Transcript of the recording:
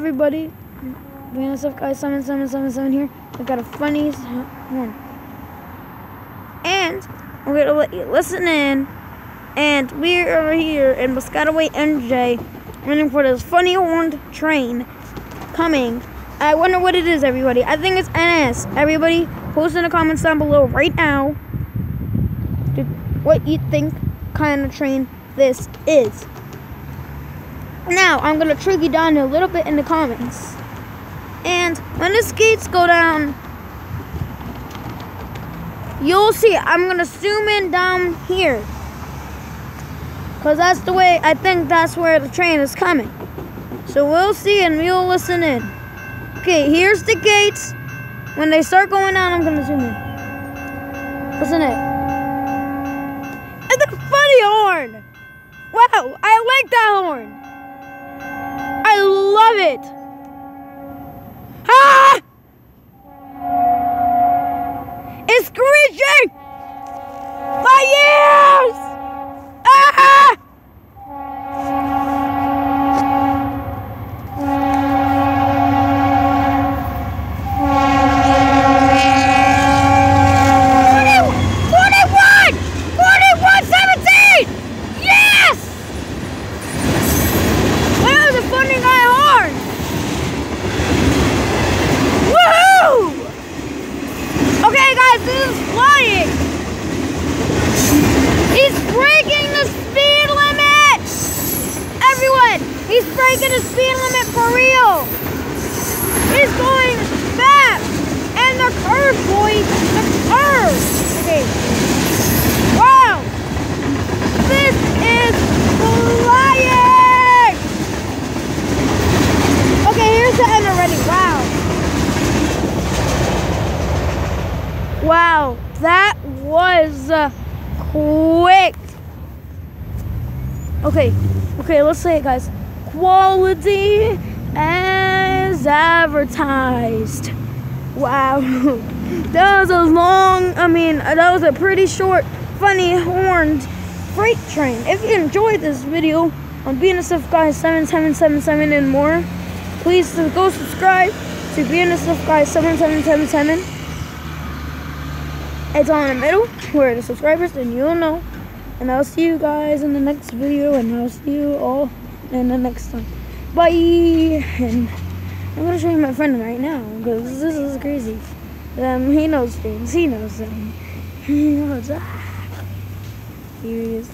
everybody. BNSF guy 7777 here. I've got a funny one. And we're gonna let you listen in. And we're over here in Piscataway, NJ, waiting for this funny horned train coming. I wonder what it is, everybody. I think it's NS. Everybody, post in the comments down below right now what you think kind of train this is. Now, I'm going to trick you down a little bit in the comments. And when the skates go down, you'll see. I'm going to zoom in down here. Because that's the way, I think that's where the train is coming. So we'll see and we'll listen in. Okay, here's the gates. When they start going down, I'm going to zoom in. Listen in. It's a funny horn. Wow, I like that horn. I love it. Ah! It's screeching! My ears! Ah! He's breaking the speed limit for real. He's going fast. And the curve, boys. The curve. Okay. Wow. This is flying. Okay, here's the end already. Wow. Wow. That was uh, quick. Okay. Okay, let's say it, guys quality as advertised. Wow. that was a long, I mean, that was a pretty short, funny horned freight train. If you enjoyed this video on BNSF Guy 7777 and more, please go subscribe to BNSF Guy 7777. It's on the middle where the subscribers, and you'll know. And I'll see you guys in the next video, and I'll see you all in the next time. Bye! And I'm gonna show you my friend right now because this is crazy. Um, he knows things. He knows them. He knows. Ah. He is.